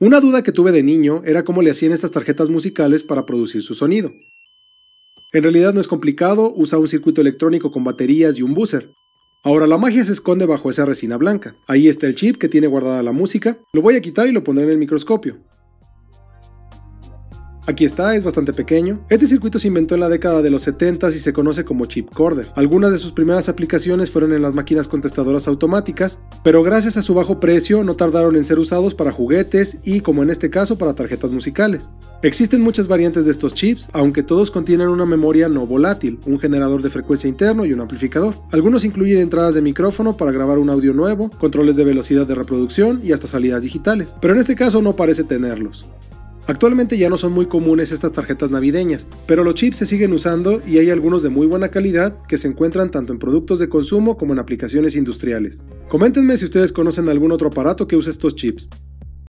Una duda que tuve de niño era cómo le hacían estas tarjetas musicales para producir su sonido. En realidad no es complicado, usa un circuito electrónico con baterías y un buzzer. Ahora la magia se esconde bajo esa resina blanca. Ahí está el chip que tiene guardada la música. Lo voy a quitar y lo pondré en el microscopio. Aquí está, es bastante pequeño. Este circuito se inventó en la década de los 70 y se conoce como chip corder. Algunas de sus primeras aplicaciones fueron en las máquinas contestadoras automáticas, pero gracias a su bajo precio no tardaron en ser usados para juguetes y, como en este caso, para tarjetas musicales. Existen muchas variantes de estos chips, aunque todos contienen una memoria no volátil, un generador de frecuencia interno y un amplificador. Algunos incluyen entradas de micrófono para grabar un audio nuevo, controles de velocidad de reproducción y hasta salidas digitales, pero en este caso no parece tenerlos. Actualmente ya no son muy comunes estas tarjetas navideñas, pero los chips se siguen usando y hay algunos de muy buena calidad que se encuentran tanto en productos de consumo como en aplicaciones industriales. Coméntenme si ustedes conocen algún otro aparato que use estos chips.